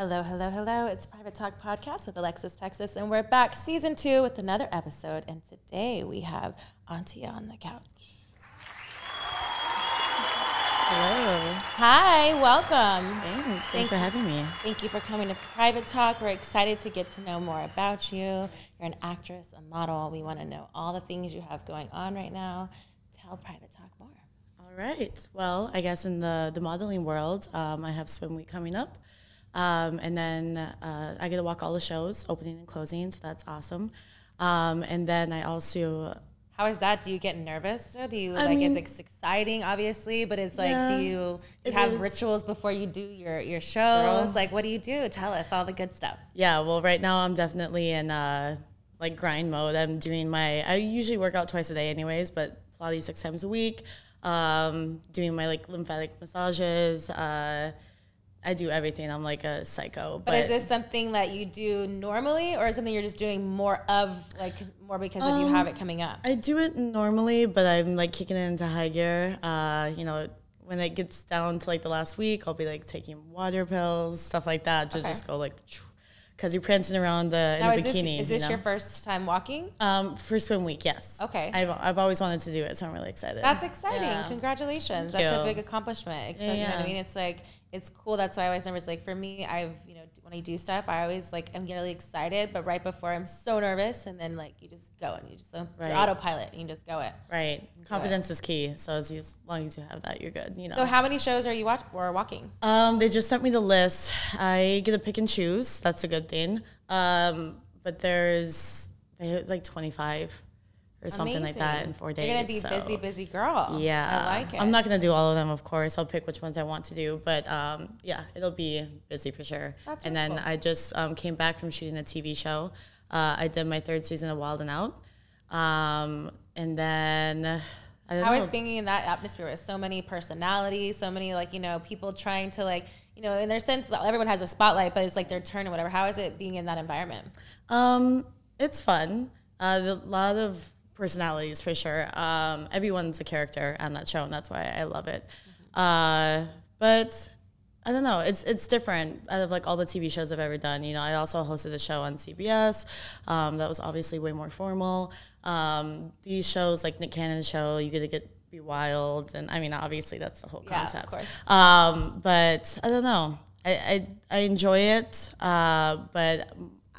Hello, hello, hello. It's Private Talk Podcast with Alexis Texas, and we're back season two with another episode. And today we have Antje on the couch. Hello. Hi, welcome. Thanks. Thanks Thank for having me. Thank you for coming to Private Talk. We're excited to get to know more about you. You're an actress, a model. We want to know all the things you have going on right now. Tell Private Talk more. All right. Well, I guess in the, the modeling world, um, I have Swim Week coming up. Um, and then uh, I get to walk all the shows, opening and closing, so that's awesome. Um, and then I also, How is that? Do you get nervous? Do you I like? mean- it's exciting, obviously, but it's like, Yeah, do you, do you have is. rituals before you do your your shows? Girl. Like, what do you do? Tell us all the good stuff. yeah, well, right now I'm definitely in uh, like grind mode. I'm doing my, I usually work out twice a day, anyways, but Pilates six times a week. Um, doing my like lymphatic massages. Uh, I do everything. I'm like a psycho. But, is this something that you do normally, or is something you're just doing more of, like more because of you Um, have it coming up? I do it normally, but I'm like kicking it into high gear. Uh, you know, when it gets down to like the last week, I'll be like taking water pills, stuff like that. Just Okay. just go like, because you're prancing around the in Now, a is this bikini. is you this know? your first time walking? um for swim week? Yes. Okay. I've I've always wanted to do it, so I'm really excited. That's exciting. Yeah. Congratulations. Thank That's a big accomplishment. Especially, You know what I mean? It's like it's cool. That's why I always remember. It's like for me, I've you when I do stuff, I always like I'm really excited, but right before I'm so nervous, and then like you just go and you just don't Right. autopilot and you just go it. right. Confidence is key. So as, you, as long as you have that, you're good. You know. So how many shows are you watch or walking? Um, they just sent me the list. I get to pick and choose. That's a good thing. Um, but there's they like 25 or something like that in four days. You're gonna be so- busy, busy girl. Yeah, I like it. I'm not gonna do all of them, of course. I'll pick which ones I want to do, but um, yeah, it'll be busy for sure. That's and really then cool. I just um, came back from shooting a TV show. Uh, I did my third season of Wild and Out, um, and then I don't How being in that atmosphere with so many personalities, so many like you know people trying to like you know in their sense that everyone has a spotlight, but it's like their turn or whatever. How is it being in that environment? Um, it's fun. Uh, a lot of personalities for sure. Um, everyone's a character on that show, and that's why I love it. Uh, but I don't know. It's it's different out of like all the TV shows I've ever done. You know, I also hosted a show on CBS. Um, that was obviously way more formal. Um, these shows like Nick Cannon's show, you get to get be wild, and I mean, obviously that's the whole Yeah, concept. course. Um, but I don't know. I, I, I enjoy it, uh, but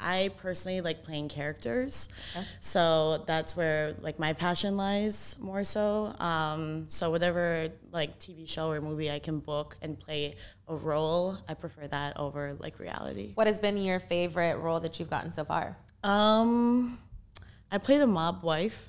I personally like playing characters. So that's where like my passion lies more so. Um, so whatever like TV show or movie I can book and play a role, I prefer that over like reality. What has been your favorite role that you've gotten so far? Um, I played a mob wife.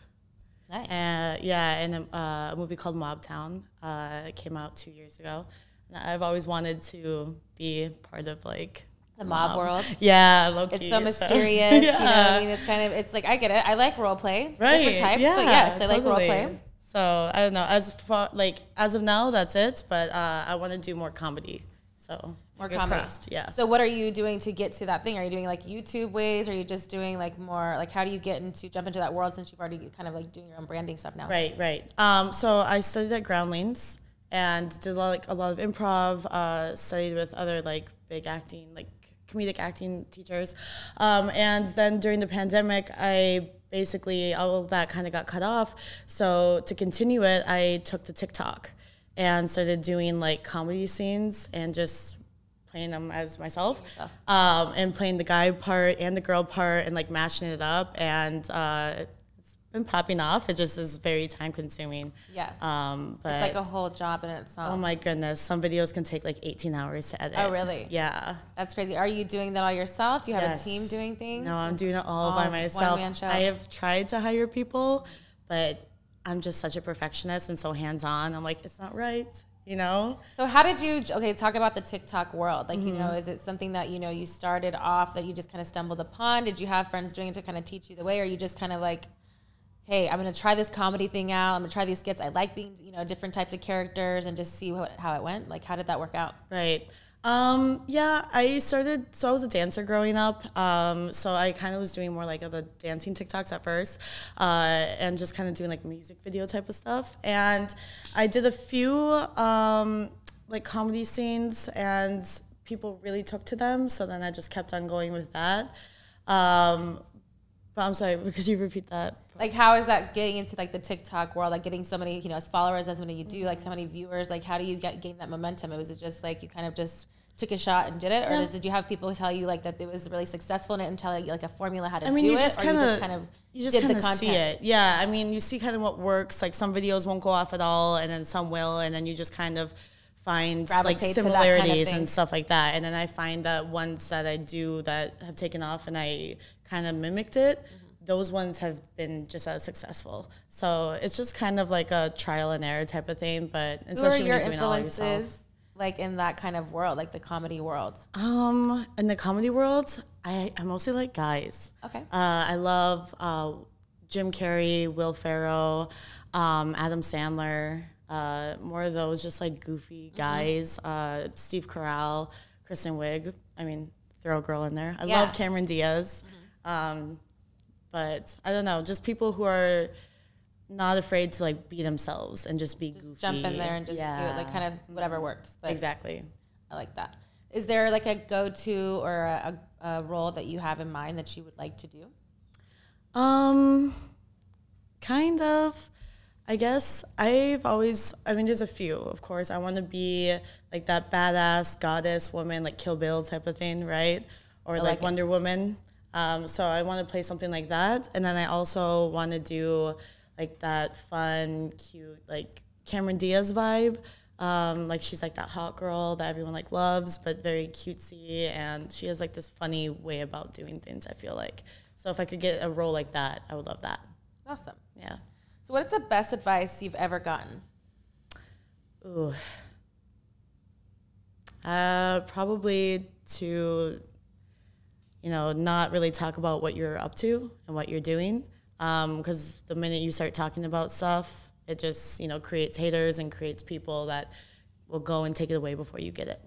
Nice. Uh, yeah, in a, uh, a movie called Mob Town. Uh, it came out two years ago. And I've always wanted to be part of like The mob world. Yeah, low It's so mysterious. You know what Yeah. I mean? It's kind of, it's like, I get it. I like role play. right? Different types, yeah, but yes, I like role play. So I don't know. As far like as of now, that's it. But uh, I want to do more comedy. So More comedy. crossed, Yeah. So what are you doing to get to that thing? Are you doing like YouTube ways? Or are you just doing like more, like how do you get into, jump into that world since you've already kind of like doing your own branding stuff now? Right, right. Um, so I studied at Groundlings and did a lot, like a lot of improv. Uh, studied with other like big acting, like comedic acting teachers. Um, and then during the pandemic, I basically all of that kind of got cut off. So to continue it, I took to TikTok and started doing like comedy scenes and just playing them as myself um, and playing the guy part and the girl part and like matching it up and uh, been popping off it just is very time consuming Yeah. um, but it's like a whole job in itself. oh my goodness some videos can take like 18 hours to edit Oh, really? yeah That's crazy. Are you doing that all yourself? Do you have Yes. a team doing things? no i'm doing it all All by myself i have tried to hire people but i'm just such a perfectionist and so hands-on i'm like it's not right you know So how did you okay talk about the TikTok world? Like Mm-hmm. you know, is it something that you know you started off that you just kind of stumbled upon? Did you have friends doing it to kind of teach you the way, or you just kind of like, hey, I'm gonna try this comedy thing out. I'm gonna try these skits. I like being you know different types of characters and just see what, how it went. Like how did that work out? Right. Um, yeah, I started, so I was a dancer growing up. Um, so I kind of was doing more like the dancing TikToks at first, uh, and just kind of doing like music video type of stuff. And I did a few, um, like comedy scenes and people really took to them. So then I just kept on going with that. Um, but I'm sorry, could you repeat that? Like, how is that getting into like the TikTok world? Like, getting so many, you know, as followers as many you do, like so many viewers. Like, how do you get gain that momentum? It Was it just like you kind of just took a shot and did it, or Yeah. did you have people tell you like that it was really successful and it and tell you like a formula how to I mean, do you it, just or you just kind of you just kind the of content? see it. Yeah, I mean, you see kind of what works. Like some videos won't go off at all, and then some will, and then you just kind of find like Gravitate to that kind of similarities and stuff like that. And then I find that ones that I do that have taken off, and I kind of mimicked it. Mm-hmm. Those ones have been just as successful. So it's just kind of like a trial and error type of thing. But Who are especially when your you're doing it all yourself. influences, like in that kind of world, like the comedy world? Um, in the comedy world, I, I mostly like guys. Okay. Uh, I love uh, Jim Carrey, Will Ferrell, um, Adam Sandler. Uh, more of those just like goofy Mm-hmm. guys. Uh, Steve Carell, Kristen Wiig. I mean, throw a girl in there. I Yeah. love Cameron Diaz. Um, but I don't know, just people who are not afraid to like be themselves and just be goofy. Jump in there and just do it, like kind of whatever works. But exactly. I like that. Is there like a go-to or a, a, role that you have in mind that you would like to do? Um, kind of. I guess I've always. I mean, there's a few. Of course, I want to be like that badass goddess woman, like Kill Bill type of thing, right? Or like, like it. Wonder Woman. Um, so I want to play something like that, and then I also want to do like that fun, cute, like Cameron Diaz vibe. Um, like she's like that hot girl that everyone like loves, but very cutesy, and she has like this funny way about doing things. I feel like so if I could get a role like that, I would love that. Awesome. Yeah. So, what is the best advice you've ever gotten? Ooh. Uh, probably to, you know, not really talk about what you're up to and what you're doing. Um, because the minute you start talking about stuff, it just, you know, creates haters and creates people that will go and take it away before you get it.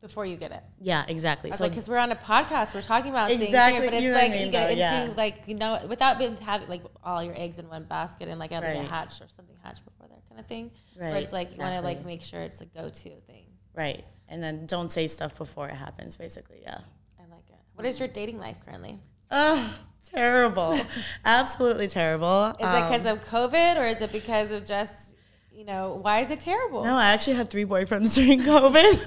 Before you get it, Yeah, exactly. So, like, because we're on a podcast, we're talking about things here, but it's I like you get into yeah. like you know without being having like all your eggs in one basket and like having a Right. hatch or something hatched before that kind of thing. Right. Where it's like you want to like make sure it's a go-to thing. right. And then don't say stuff before it happens, basically. Yeah. I like it. What is your dating life currently? Oh, terrible. Absolutely terrible. Is it because of COVID or is it because of just you know why is it terrible? No, I actually had three boyfriends during COVID.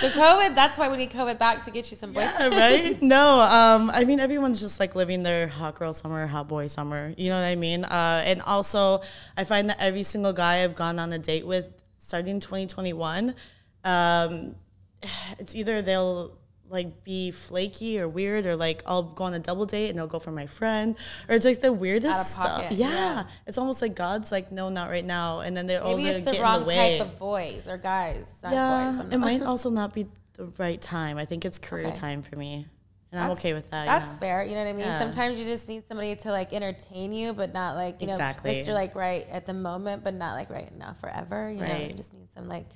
So COVID, that's why we need COVID back to get you some boyfriends. yeah, right? No, um, I mean everyone's just like living their hot girl summer, hot boy summer. You know what I mean? Uh, and also, I find that every single guy I've gone on a date with, starting 2021, um, it's either they'll like be flaky or weird, or like I'll go on a double date and they'll go for my friend, or it's like the weirdest stuff. Yeah. yeah. it's almost like God's like, no, not right now, and then they're all Maybe gonna it's the wrong the way. type of boys or guys. Yeah, boys. It might also not be the right time. I think it's career Okay. time for me, and I'm okay with that. you That's know? fair. You know what I mean? Yeah. Sometimes you just need somebody to like entertain you, but not like you Exactly. know, Mr. Like right at the moment, but not like right now forever. You know, you just need some like.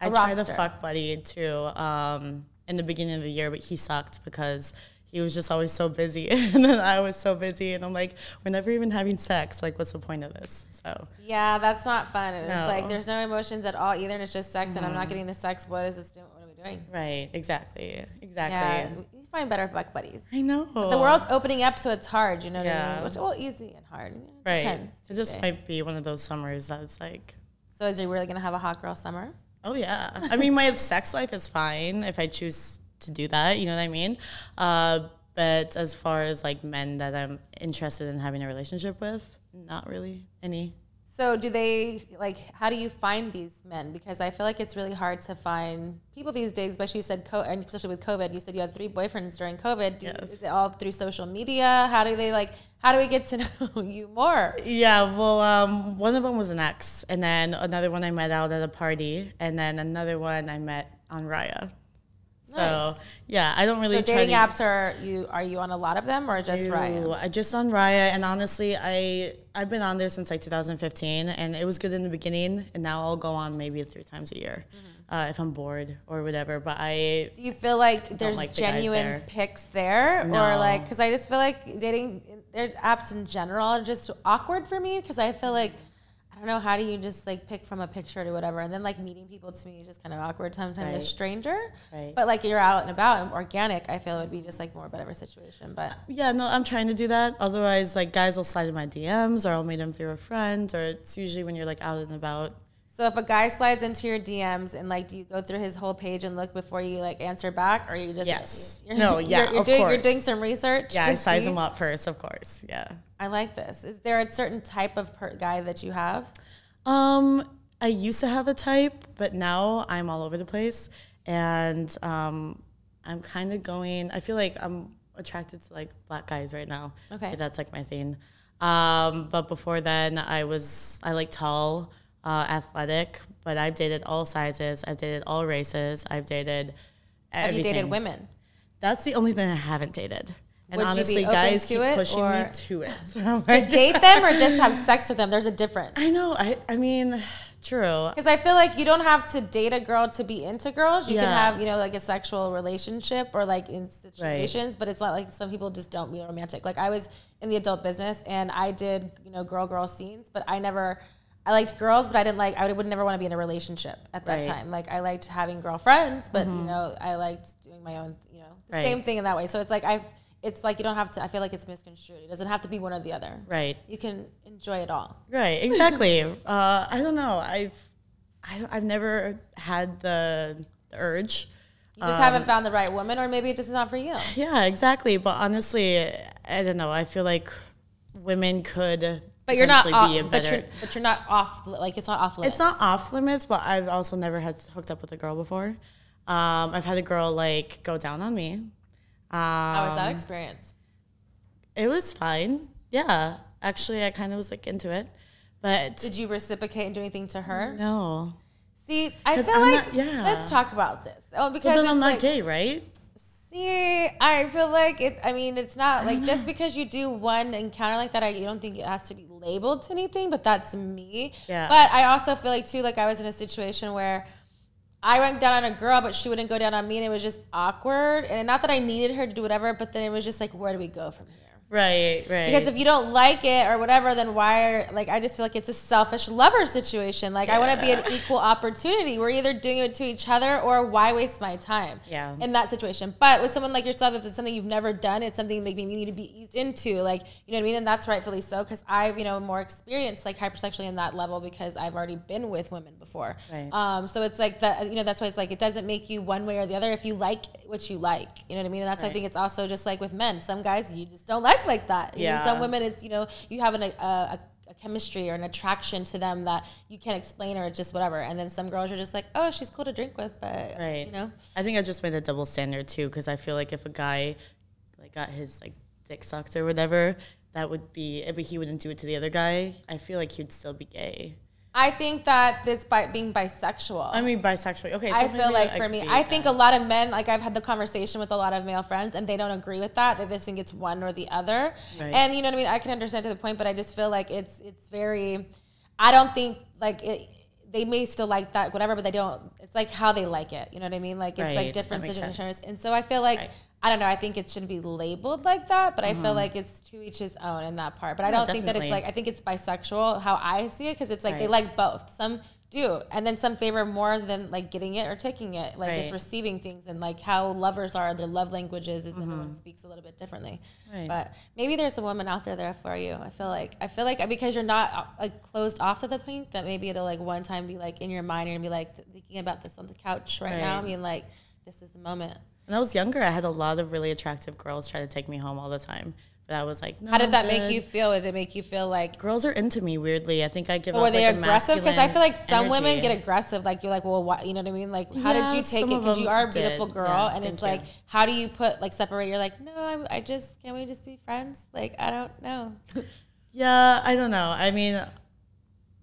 I a tried the fuck buddy too um, in the beginning of the year, but he sucked because he was just always so busy, and then I was so busy, and I'm like, we're never even having sex. Like, what's the point of this? So Yeah, that's not fun. And It's No. Mm-hmm. like there's no emotions at all either, and it's just sex, and I'm not getting the sex. What is this doing? What are we doing? right, exactly, exactly. Yeah, you find better buck buddies. I know The world's opening up, so it's hard. You know what I Yeah. mean? Which well, easy and hard. It right. Depends. It just might be one of those summers that's like. So is he really gonna have a hot girl summer? Oh yeah. I mean, my sex life is fine if I choose to do that. You know what I mean? Uh, but as far as like men that I'm interested in having a relationship with, not really any. So do they like? How do you find these men? Because I feel like it's really hard to find people these days. Especially you said, co- and especially with COVID, you said you had three boyfriends during COVID. Do, Yes. Is it all through social media? How do they like? How do we get to know you more? Yeah, well, um, one of them was an ex, and then another one I met out at a party, and then another one I met on Raya. So Nice. yeah, I don't really So try dating to apps are you? Are you on a lot of them or just Raya? I just on Raya, and honestly, I I've been on there since like 2015, and it was good in the beginning, and now I'll go on maybe three times a year, Mm-hmm. uh, if I'm bored or whatever. But I Do you feel like there's like the genuine there. pics there, or like because I just feel like dating their apps in general are just awkward for me because I feel like I don't know how do you just like pick from a picture to whatever, and then like meeting people to me is just kind of awkward. Sometimes Right. a stranger, Right. but like you're out and about and organic. I feel it would be just like more whatever situation. But Yeah, no, I'm trying to do that. Otherwise, like guys will slide in my DMs, or I'll meet them through a friend, or it's usually when you're like out and about. So if a guy slides into your DMs and like, do you go through his whole page and look before you like answer back, or you just Yes. you're- No, you're- you're, of doing you're doing some research. Yeah, I size see? them up first, of course. Yeah. I like this. Is there a certain type of per- guy that you have? Um, I used to have a type, but now I'm all over the place, and um, I'm kind of going. I feel like I'm attracted to like black guys right now. Okay. that's like my thing. Um, but before then, I was I like tall, uh, athletic. But I've dated all sizes. I've dated all races. I've dated. Have you dated women? That's the only thing I haven't dated. And Would honestly, guys keep pushing me to it. I'm like, Date them or just have sex with them? There's a difference. I know. I I mean, true. Because I feel like you don't have to date a girl to be into girls. You can have, you know, like a sexual relationship or like in situations, but it's not like some people just don't be romantic. Like I was in the adult business and I did, you know, girl girl scenes, but I never, I liked girls, but I didn't like, I would never want to be in a relationship at that Right. Mm-hmm. time. Like I liked having girlfriends, but you know, I liked doing my own, you know, Right. same thing in that way. So it's like I've, it's like you don't have to. I feel like it's misconstrued. It doesn't have to be one or the other. Right. You can enjoy it all. Right, exactly. uh, I don't know. I've I, I've never had the, the urge. You just Um, haven't found the right woman, or maybe it just is not for you. Yeah, exactly. But honestly, I don't know. I feel like women could. But you're not, off, be a but better. you're, but you're not off. Like it's not off limits. It's not off limits, but I've also never had hooked up with a girl before. Um, I've had a girl like go down on me. Um, How was that experience? It was fine. Yeah, actually, I kind of was like into it, but Did you reciprocate and do anything to her? no. See, I feel I'm like not- yeah. let's talk about this. Oh, So because then I'm not like, gay, right? See, I feel like it. I mean, it's not like just because you do one encounter like that, I you don't think it has to be labeled to anything. But that's me. Yeah. But I also feel like too, like I was in a situation where. I went down on a girl, but she wouldn't go down on me, and it was just awkward. And not that I needed her to do whatever, but then it was just like, where do we go from here? Right, right. Because if you don't like it or whatever, then why are like I just feel like it's a selfish lover situation. Like I want to be an equal opportunity. We're either doing it to each other or why waste my time? Yeah. In that situation. But with someone like yourself, if it's something you've never done, it's something maybe you need to be eased into. Like, you know what I mean? And that's rightfully so because I've, you know, more experienced like hypersexually in that level because I've already been with women before. Right. Um, so it's like that, you know, that's why it's like it doesn't make you one way or the other if you like what you like. You know what I mean? And that's why I think it's also just like with men. Some guys you just don't like like that. You know, some women, it's you know, you have an, a, a, a chemistry or an attraction to them that you can't explain or it's just whatever. And then some girls are just like, oh, she's cool to drink with, but Right. you know, I think I just made a double standard too, because I feel like if a guy like got his like dick sucked or whatever, that would be But he wouldn't do it to the other guy. I feel like he'd still be gay. I think that it's by being bisexual. I mean, bisexual. Okay, so I feel like I for me, I think a lot of men, like I've had the conversation with a lot of male friends, and they don't agree with that. That this thing it's one or the other. Right. And you know what I mean. I can understand to the point, but I just feel like it's it's very. I don't think like it. They may still like that, whatever, but they don't. It's like how they like it. You know what I mean? Like it's Right, like that different situations. And so I feel like Right. I don't know. I think it shouldn't be labeled like that, but I feel like it's to each his own in that part. But I No, don't think that it's like I think it's bisexual how I see it because it's like they like both. Some do, and then some favor more than like getting it or taking it. Like it's receiving things and like how lovers are. Their love languages is everyone speaks a little bit differently. Mm-hmm. Right. But maybe there's a woman out there there for you. I feel like I feel like because you're not uh, like closed off to the point that maybe it'll like one time be like in your mind you're gonna be like thinking about this on the couch right, now. I mean like this is the moment. When I was younger, I had a lot of really attractive girls try to take me home all the time, but I was like, no, How did that make you feel? Did it make you feel like Girls are into me weirdly. I think I give. But were they like, aggressive? Because I feel like some women get aggressive. Like you're like, well, what? You know what I mean? Like, how did you take it? Because you are a beautiful did. girl, Yeah, and it's thank like, how do you put like separate? You're like, no, I'm, I just can't we just be friends? Like, I don't know. Yeah, I don't know. I mean,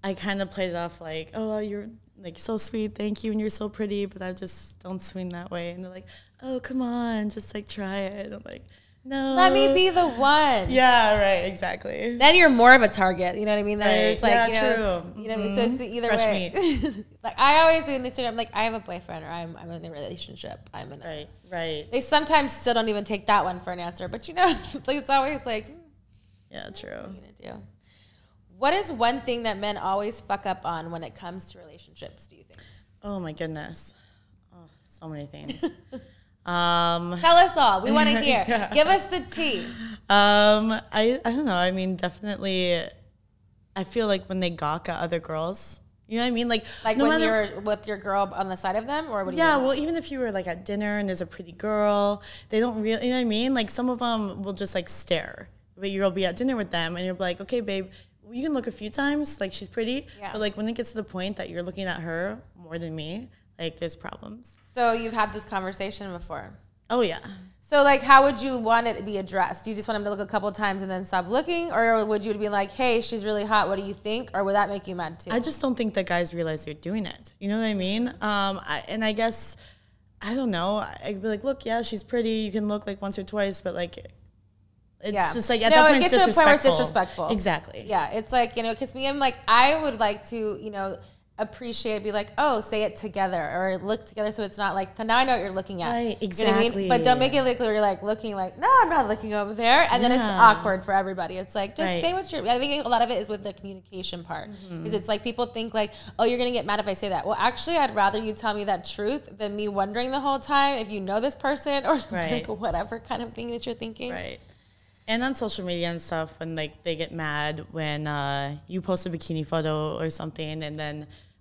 I kind of played it off like, oh, you're like so sweet, thank you, and you're so pretty, but I just don't swing that way. And they're like, oh, come on, just like try it. I'm like, no. Let me be the one. Yeah, right, exactly. Then you're more of a target. You know what I mean? Then Right. you're just like, Yeah, you know, true. you know. what I mean? So it's either Fresh way. like I always in Instagram, like I have a boyfriend or I'm I'm in a relationship. I'm in. A, Right, right. They sometimes still don't even take that one for an answer, but you know, like it's always like. hmm, Yeah, true. What gonna do? What is one thing that men always fuck up on when it comes to relationships? Do you think? Oh my goodness. Oh, so many things. um, Tell us all. We want to hear. Yeah. Give us the tea. um, I, I don't know. I mean, definitely, I feel like when they gawk at other girls, you know what I mean? Like, Like no when matter- you're with your girl on the side of them, or what? Yeah, you well, even if you were like at dinner and there's a pretty girl, they don't really, you know what I mean? Like some of them will just like stare, but you'll be at dinner with them and you're like, okay, babe, you can look a few times, like she's pretty, Yeah. but like when it gets to the point that you're looking at her more than me, like there's problems. So you've had this conversation before. Oh yeah, So like, how would you want it to be addressed? Do you just want him to look a couple times and then stop looking, or would you be like, "Hey, she's really hot. What do you think?" Or would that make you mad too? I just don't think that guys realize they're doing it. You know what I mean? Um, I, and I guess I don't know. I'd be like, look, yeah, she's pretty. You can look like once or twice, but like. It's Yeah. just like at No, that it point, gets it's to a point where it's disrespectful. disrespectful. Exactly. Yeah, it's like you know, because me, I'm like, I would like to, you know, appreciate, be like, oh, say it together or look together, so it's not like now I know what you're looking at. Right, You know I mean? But don't make exactly. it like you're like looking like, no, I'm not looking over there, and then it's awkward for everybody. It's like just Right. say what you're. I think a lot of it is with the communication part, because Mm-hmm. it's like people think like, oh, you're gonna get mad if I say that. Well, actually, I'd rather you tell me that truth than me wondering the whole time if you know this person or Right. like whatever kind of thing that you're thinking. Right. And on social media and stuff, when like they get mad when uh, you post a bikini photo or something, and then,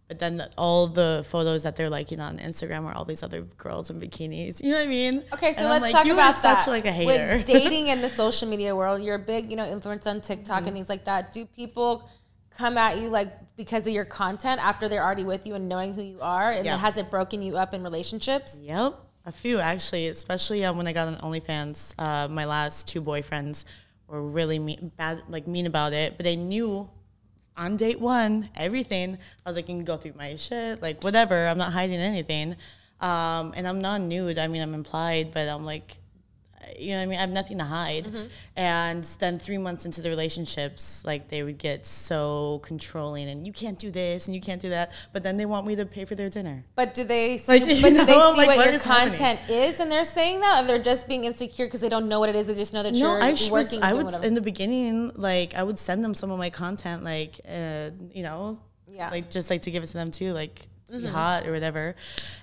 but then all the photos that they're liking on Instagram are all these other girls in bikinis. You know what I mean? Okay, so And I'm let's like, talk you about are that. such like a hater. With dating in the social media world, you're a big, you know, influence on TikTok Mm-hmm. and things like that. Do people come at you like because of your content after they're already with you and knowing who you are, and Yeah. has it broken you up in relationships? Yep, a few actually, especially uh, when I got on OnlyFans. Uh, my last two boyfriends were really mean, bad, like mean about it, but they knew on date one everything. I was like, you can go through my shit, like whatever. I'm not hiding anything, um, and I'm not nude. I mean, I'm implied, but I'm like. You know what I mean? I have nothing to hide. Mm-hmm. And then three months into the relationships, like they would get so controlling and you can't do this and you can't do that. But then they want me to pay for their dinner. But do they see, Like, but do they see like, what, what your is happening? content is and they're saying that or they're just being insecure because they don't know what it is they just know that No, you're I sh- was, I would whatever. in the beginning, like I would send them some of my content, like uh, you know, Yeah. Mm-hmm. like just like to give it to them too, like be hot or whatever,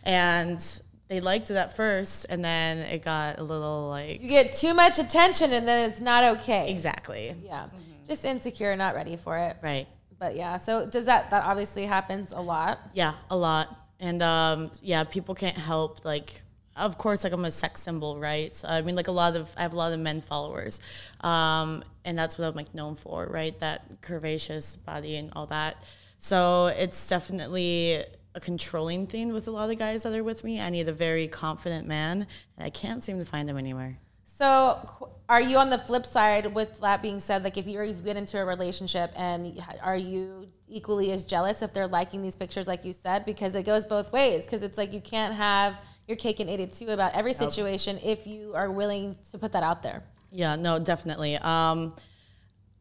and they liked it at first, and then it got a little like you get too much attention and then it's not okay. exactly Yeah. Mm-hmm. Just insecure, not ready for it. right, But yeah, so does that that obviously happens a lot. yeah, a lot, and um, yeah, people can't help like. Of course, like I'm a sex symbol, right? So I mean, like a lot of I have a lot of men followers, um, and that's what I'm like known for, right? That curvaceous body and all that. So it's definitely a controlling thing with a lot of guys that are with me. I need a very confident man, and I can't seem to find him anywhere. So, are you on the flip side with that being said? Like, if you're you've been into a relationship, and are you equally as jealous if they're liking these pictures, like you said? Because it goes both ways. Because it's like you can't have your cake and eat it too about every situation if you are willing to put that out there. Yeah, no, definitely. Um,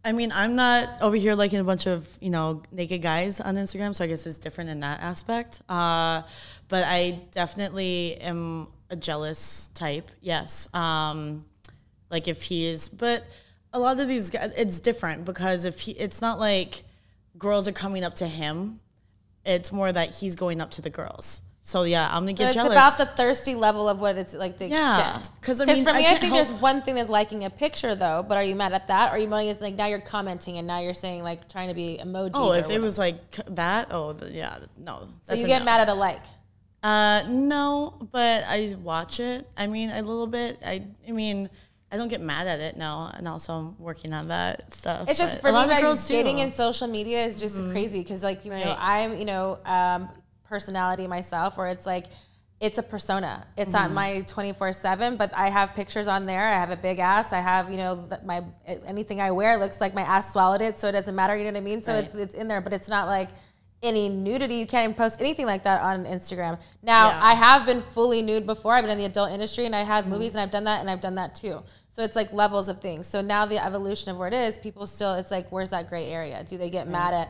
I mean, I'm not over here liking a bunch of you know naked guys on Instagram, so I guess it's different in that aspect. Uh, but I definitely am a jealous type. Yes, um, like if he is, but a lot of these guys, it's different because if he, it's not like girls are coming up to him. It's more that he's going up to the girls. So yeah, I'm gonna So get it's jealous. about the thirsty level of what it's like the Yeah, extent. 'cause, I Because mean, for me, I, can't think there's one thing that's liking a picture though. But are you mad at that? Or are you mad at like now you're commenting and now you're saying like trying to be emoji? oh, if it was like that, oh yeah, no. so you get mad at a like. Uh, no, but I watch it. I mean, a little bit. I, I mean, I don't get mad at it now, and also I'm working on that stuff. It's just for me, of dating in social media is just crazy because, like, you know, Right. I'm, you know, um, personality myself, where it's like, it's a persona. It's not mm-hmm. my 24 seven, but I have pictures on there. I have a big ass. I have, you know, my anything I wear looks like my ass swallowed it, so it doesn't matter. You know what I mean? So Right. it's it's in there, but it's not like any nudity. You can't even post anything like that on Instagram. Now, Yeah. I have been fully nude before. I've been in the adult industry and I have mm-hmm. movies and I've done that and I've done that too. So it's like levels of things. So now the evolution of where it is, people still, it's like, where's that gray area? Do they get mad at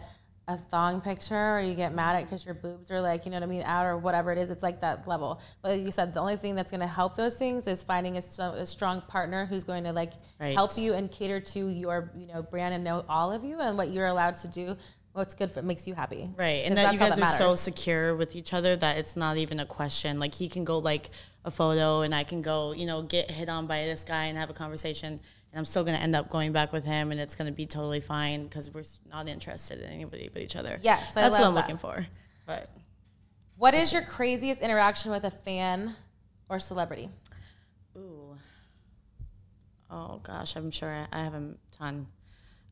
a thong picture or you get mad at because your boobs are like you know what I mean out or whatever it is. It's like that level. But like you said, the only thing that's going to help those things is finding a, a strong partner who's going to like Right. help you and cater to your you know brand and know all of you and what you're allowed to do. What's good for makes you happy. right And that you guys are so secure with each other that it's not even a question. Like he can go like a photo and I can go, you know, get hit on by this guy and have a conversation and I'm still going to end up going back with him and it's going to be totally fine because we're not interested in anybody but each other. Yes, I That's what I'm that. looking for. But What is your craziest interaction with a fan or celebrity? ooh. Oh gosh, I'm sure I, have a ton.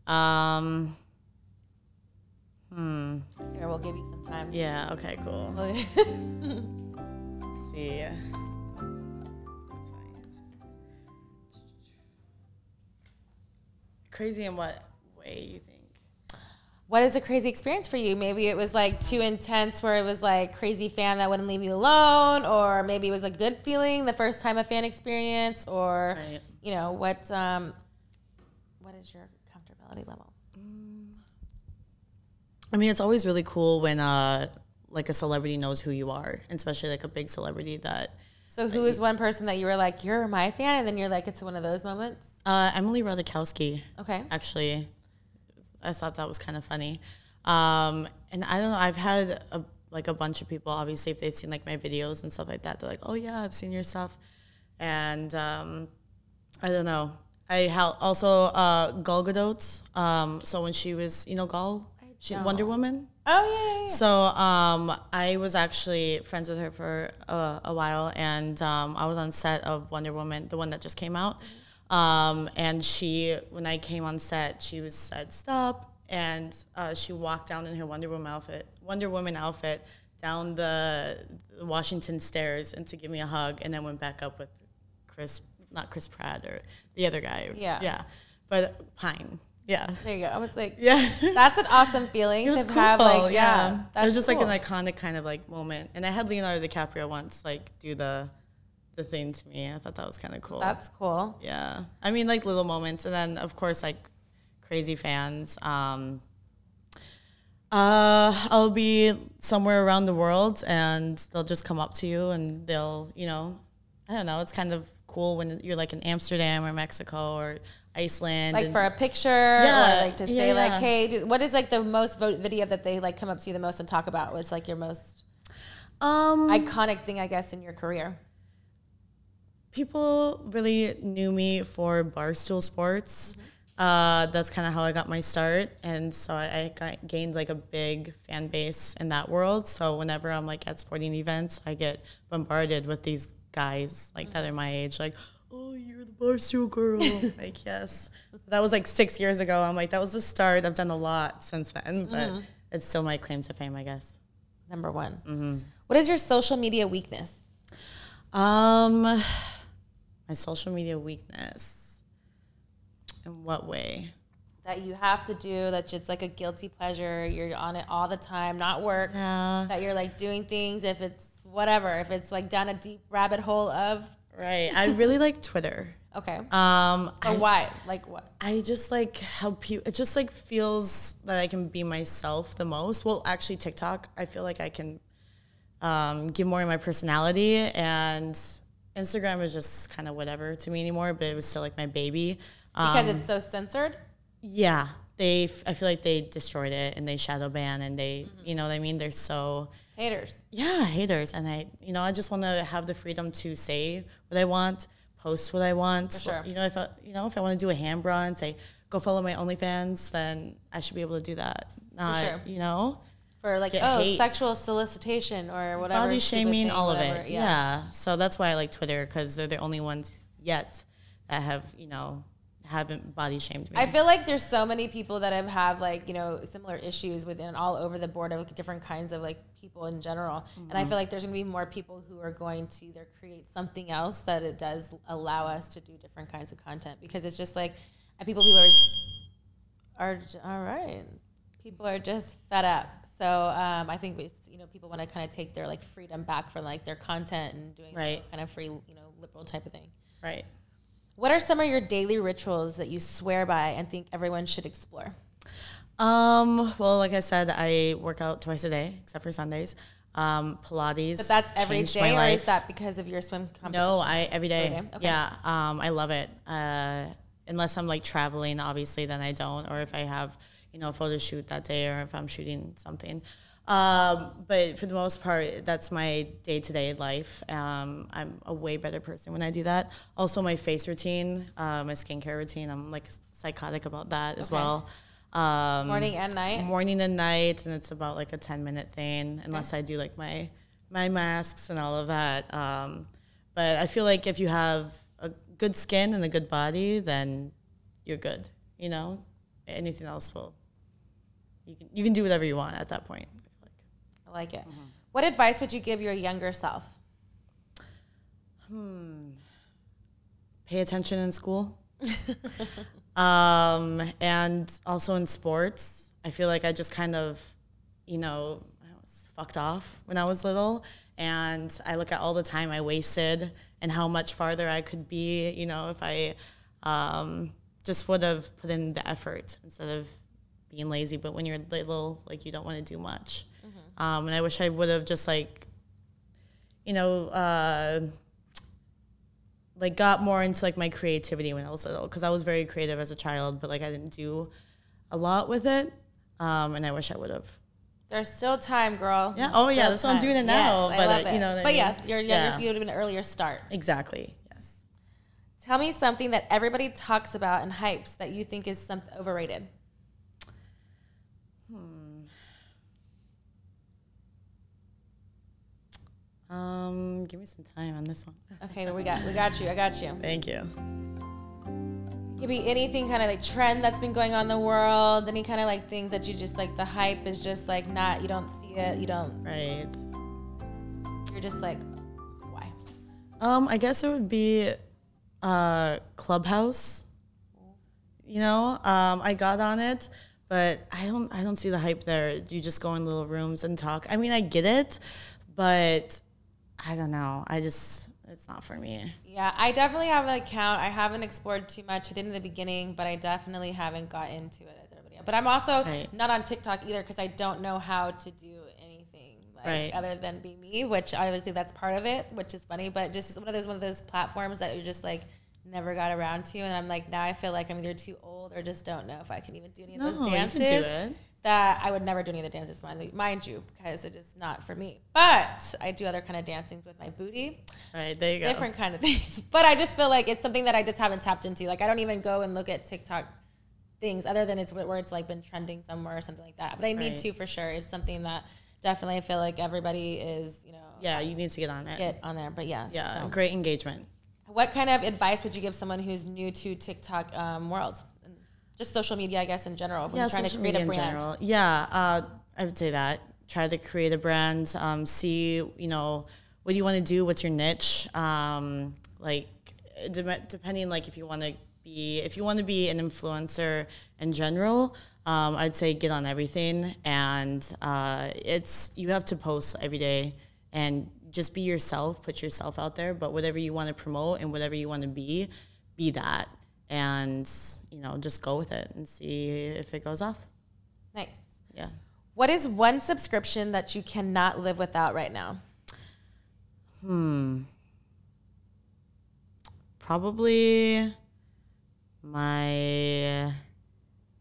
Um hmm. Here, we'll give you some time. Yeah, okay, cool. See. Crazy in what way you think? what is a crazy experience for you? Maybe it was like too intense where it was like crazy fan that wouldn't leave you alone, or maybe it was a good feeling the first time a fan experience, or Right. you know what um, what is your comfortability level? I mean, it's always really cool when uh like a celebrity knows who you are, and especially like a big celebrity that So who is one person that you were like, you're my fan, and then you're like, it's one of those moments? uh Emily Ratajkowski. Okay. actually. I thought that was kind of funny. Um, and I don't know, I've had a, like a bunch of people, obviously, if they've seen like my videos and stuff like that, they're like, oh yeah, I've seen your stuff. And um, I don't know. I also uh, Gal Gadot. Um, so when she was, you know, Gal, she, Wonder Woman. Oh yeah, yeah, yeah. So um, I was actually friends with her for uh, a while, and um, I was on set of Wonder Woman, the one that just came out. Um, and she, when I came on set, she was said stop, and uh, she walked down in her Wonder Woman outfit, Wonder Woman outfit, down the, the Washington stairs, and to give me a hug, and then went back up with Chris, not Chris Pratt or the other guy. Yeah. yeah, but Pine. Yeah, There you go. I was like, yeah. that's an awesome feeling It was to cool. have. Like, yeah, yeah, it was just cool. like an iconic kind of like moment. And I had Leonardo DiCaprio once like do the the thing to me. I thought that was kind of cool. That's cool. yeah. I mean, like little moments, and then of course like crazy fans. Um, uh, I'll be somewhere around the world, and they'll just come up to you, and they'll, you know, I don't know. It's kind of cool when you're like in Amsterdam or Mexico or Iceland. Like and- for a picture, Yeah, or like to yeah, say like, yeah. hey, do, what is like the most vote video that they like come up to you the most and talk about? What's like your most um, iconic thing, I guess, in your career? people really knew me for barstool sports uh, that's kind of how i got my start and so i, I got, gained like a big fan base in that world so whenever i'm like at sporting events i get bombarded with these guys like that are my age like oh you're the barstool girl like yes that was like six years ago i'm like that was the start i've done a lot since then but it's still my claim to fame i guess Number one. Mm-hmm. What is your social media weakness? Um, my social media weakness. In what way? That you have to do that's just like a guilty pleasure. You're on it all the time, not work. Yeah. That you're like doing things if it's whatever, if it's like down a deep rabbit hole of Right. I really like Twitter. okay. Um, or why? Like what? I just like help people. It just like feels that I can be myself the most. Well, actually, TikTok. I feel like I can um, give more of my personality, and Instagram is just kind of whatever to me anymore. But it was still like my baby. Um, Because it's so censored? Yeah, they. I feel like they destroyed it and they shadow ban and they. You know what I mean? They're so. Haters. yeah haters and i you know i just want to have the freedom to say what i want post what i want For sure. you know if i you know if i want to do a hand bra and say go follow my onlyfans then i should be able to do that not sure. you know For like, Get oh, hate. sexual solicitation or whatever. body shaming thing, all whatever. of it yeah. so that's why i like twitter because they're the only ones yet that have you know haven't body shamed me I feel like there's so many people that have have like you know similar issues within all over the board of like, different kinds of like people in general, and Mm-hmm. I feel like there's gonna be more people who are going to either create something else that it does allow us to do different kinds of content because it's just like people people are are all right. People are just fed up. So um, I think we, you know people want to kind of take their like freedom back from like their content and doing Right. kind of free you know liberal type of thing. right What are some of your daily rituals that you swear by and think everyone should explore? Um, well, like I said, I work out twice a day, except for Sundays. Um, Pilates. But that's every day, or is that because of your swim competition? No, I every day. Every day? Okay. Yeah, um, I love it. Uh, unless I'm like traveling, obviously, then I don't. Or if I have, you know, a photo shoot that day, or if I'm shooting something. Um, but for the most part, that's my day to day life. Um, I'm a way better person when I do that. Also, my face routine, uh, my skincare routine, I'm like psychotic about that as Okay. well. Um, Morning and night. morning and night, and it's about like a ten minute thing, unless I do like my my masks and all of that. Um, but I feel like if you have a good skin and a good body, then you're good. You know, anything else will you can you can do whatever you want at that point. Like. It. Mm-hmm. What advice would you give your younger self? Hmm. pay attention in school. um, and also in sports, I feel like I just kind of, you know, I was fucked off when I was little. And I look at all the time I wasted and how much farther I could be, you know, if I um, just would have put in the effort instead of being lazy. But when you're little, like you don't want to do much. Um, and I wish I would have just like, you know, uh, like got more into like my creativity when I was little because I was very creative as a child, but like I didn't do a lot with it. Um, and I wish I would have. There's still time, girl. Yeah. Oh, yeah, Still that's why I'm doing it now, Yes, but, I love uh, it. you know what I but yeah, mean? your younger Yeah. you would have been an earlier start. Exactly. Yes. Tell me something that everybody talks about and hypes that you think is something overrated. Um, give me some time on this one. Okay, well, we got we got you. I got you. Thank you. It could be anything kind of like trend that's been going on in the world, any kind of like things that you just like the hype is just like not you don't see it, you don't Right. you're just like why? Um, I guess it would be uh, Clubhouse. You know, um, I got on it, but I don't. I don't see the hype there. You just go in little rooms and talk. I mean, I get it, but I don't know. I just it's not for me. Yeah, I definitely have an account. I haven't explored too much. I did in the beginning, but I definitely haven't got into it as everybody else. But I'm also Right. not on TikTok either because I don't know how to do anything like Right. other than be me, which obviously that's part of it, which is funny. But just one of those one of those platforms that you're just like never got around to, and I'm like now I feel like I'm either too old or just don't know if I can even do any of No, those you can dances. That I would never do any of the dances, mind, mind you, because it is not for me. But I do other kind of dancings with my booty Right there you go. different kind of things. But I just feel like it's something that I just haven't tapped into. Like I don't even go and look at TikTok things other than it's where where it's like been trending somewhere or something like that. But I need Right. to for sure. It's something that definitely I feel like everybody is, you know, Yeah, you need to get on it. get on there. But yes. yeah, so. great engagement. What kind of advice would you give someone who's new to TikTok um, world? Just social media, I guess, in general. When yeah, you're trying to social create a media in brand. general. Yeah, uh, I would say that. Try to create a brand. Um, see, you know, what do you want to do? What's your niche? Um, like, de- depending, like, if you want to be, if you want to be an influencer in general, um, I'd say get on everything, and uh, it's you have to post every day and just be yourself. Put yourself out there, but whatever you want to promote and whatever you want to be, be that, and you know, just go with it and see if it goes off. Nice. Yeah. What is one subscription that you cannot live without right now? Hmm. Probably my, I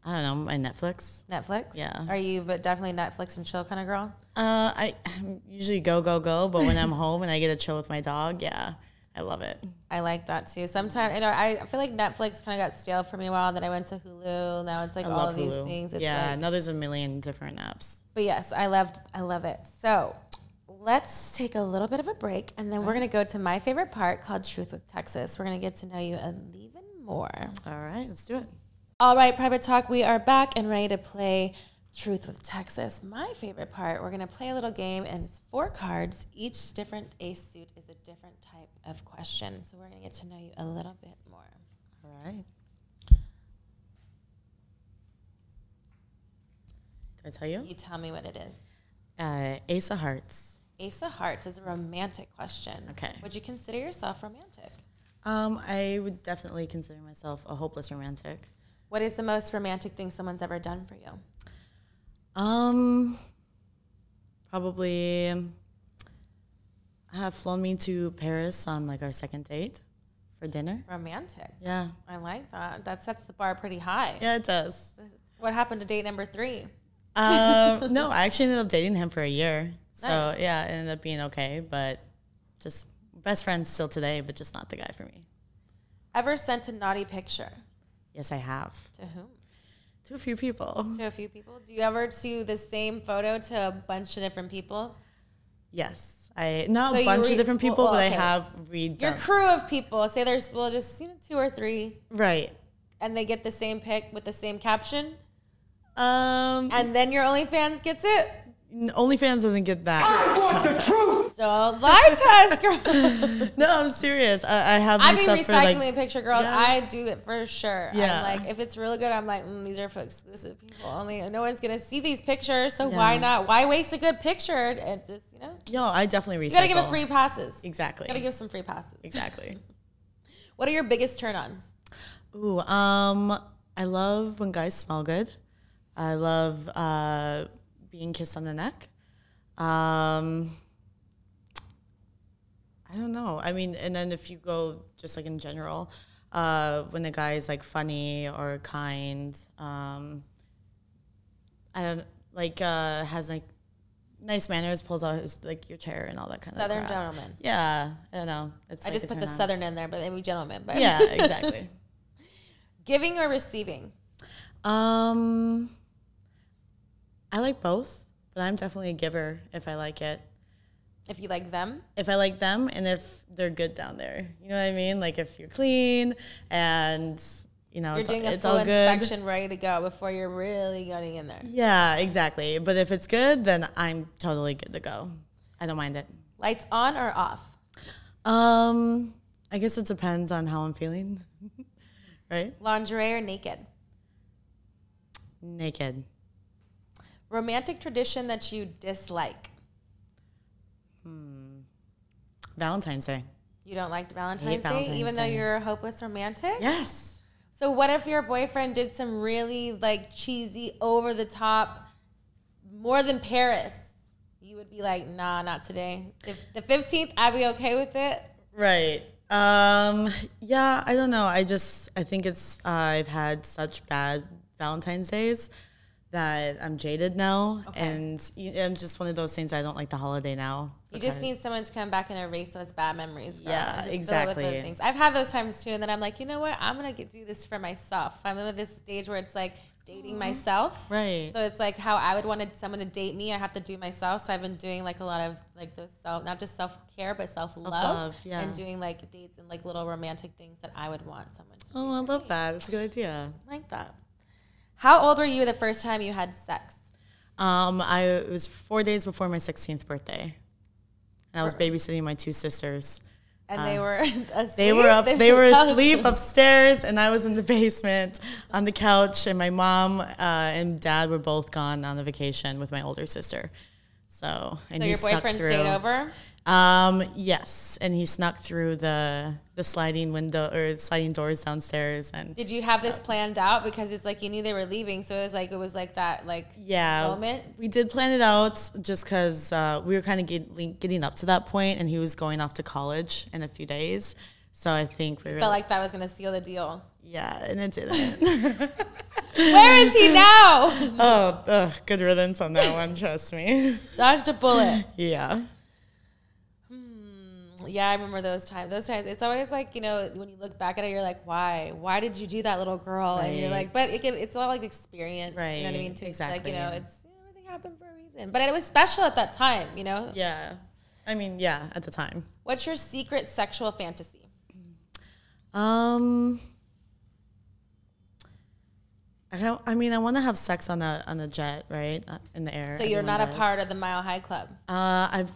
don't know, my Netflix. Netflix? Yeah. Are you but definitely Netflix and chill kind of girl? Uh, I I'm usually go, go, go, but when I'm home and I get to chill with my dog, yeah, I love it. I like that too. Sometimes you know, I feel like Netflix kind of got stale for me a while. Then I went to Hulu. Now it's like I all of these things. It's yeah, like, now there's a million different apps. but yes, I love I love it. So let's take a little bit of a break, and then we're gonna go to my favorite part called Truth with Texas. We're gonna get to know you even more. All right, let's do it. All right, Private Talk, we are back and ready to play Truth with Texas. My favorite part, we're going to play a little game and it's four cards. Each different ace suit is a different type of question. So we're going to get to know you a little bit more. All right. Can I tell you? You tell me what it is. Uh, Ace of Hearts. Ace of Hearts is a romantic question. Okay. Would you consider yourself romantic? Um, I would definitely consider myself a hopeless romantic. What is the most romantic thing someone's ever done for you? Um, probably have flown me to Paris on like our second date for dinner. Romantic. Yeah, I like that. That sets the bar pretty high. yeah, it does. What happened to date number three? Um, no, I actually ended up dating him for a year. So Nice. yeah, it ended up being okay, but just best friends still today, but just not the guy for me. Ever sent a naughty picture? Yes, I have To whom? To a few people. To a few people. Do you ever do the same photo to a bunch of different people? Yes, I not So a bunch re- of different people, well, but okay. I have redone. Your crew of people. Say there's well, just you know two or three, right. and they get the same pic with the same caption, Um, and then your OnlyFans gets it. OnlyFans doesn't get that. Don't lie to us, girl. no, I'm serious. I, I have I be recycling for like a picture, girl. I do it for sure. Yeah. I'm like, if it's really good, I'm like, mm, these are for exclusive people only. No one's gonna see these pictures, so why not? Why waste a good picture and just you know? No, I definitely recycle. You gotta give it free passes. Exactly. Gotta give some free passes. exactly. What are your biggest turn-ons? Ooh, um, I love when guys smell good. I love uh, being kissed on the neck. Um, I don't know. I mean, and then if you go just like in general, uh, when a guy is like funny or kind, um, I don't like uh, has like nice manners, pulls out his like your chair and all that kind Southern of southern gentleman. Yeah, I don't know. It's I like just put the on. southern in there, but maybe gentleman. But Yeah, exactly. giving or receiving? Um, I like both, but I'm definitely a giver if I like it. If you like them, If I like them and if they're good down there, you know what I mean? Like if you're clean and you know you're it's, doing a it's full all good. inspection, ready to go before you're really getting in there. Yeah, exactly. But if it's good, then I'm totally good to go. I don't mind it. Lights on or off? Um, I guess it depends on how I'm feeling. right? Lingerie or naked? Naked. Romantic tradition that you dislike? Valentine's Day. You don't like Valentine's Day, Valentine's even though you're a hopeless romantic? Yes. So what if your boyfriend did some really like cheesy, over the top, more than Paris? You would be like, nah, not today. If the fifteenth, I'd be okay with it. Right. Um, yeah, I don't know. I just I think it's uh, I've had such bad Valentine's days that I'm jaded now, and I'm just one of those things. I don't like the holiday now. You just need someone to come back and erase those bad memories. Yeah, and just with other exactly. things. I've had those times too, and then I'm like, you know what? I'm gonna get, do this for myself. I'm in this stage where it's like dating mm-hmm. myself. Right. So it's like how I would want someone to date me. I have to do myself. So I've been doing like a lot of like those self, not just self care, but self love, yeah. and doing like dates and like little romantic things that I would want someone to Oh, I love that. It's a good idea. I like that. How old were you the first time you had sex? Um, I it was four days before my 16th birthday, and I was babysitting my two sisters. And they were asleep. They were up. They, were asleep upstairs, and I was in the basement on the couch. And my mom uh, and dad were both gone on a vacation with my older sister. So, and So your boyfriend stayed over. Um, yes, and he snuck through the the sliding window or sliding doors downstairs, and Did you have this planned out because it's like you knew they were leaving, so it was like it was like that like yeah, moment? we did plan it out just because uh, we were kind of getting getting up to that point, and he was going off to college in a few days. So I think we were felt like that was gonna seal the deal. yeah, and it didn't. Where is he now? oh, ugh, good riddance on that one. Trust me. Dodged a bullet. yeah. Yeah, I remember those times. Those times, it's always like you know when you look back at it, you're like, why? Why did you do that, little girl? And you're like, but it can, it's all like experience. Right. You know what I mean? Too. It's like you know, exactly. it's everything happened for a reason. But it was special at that time. You know. Yeah. I mean, yeah, at the time. What's your secret sexual fantasy? Um, I don't, I mean, I want to have sex on a on a jet, right, Uh, in the air. So you're not a part of the Mile High Club. Uh, I've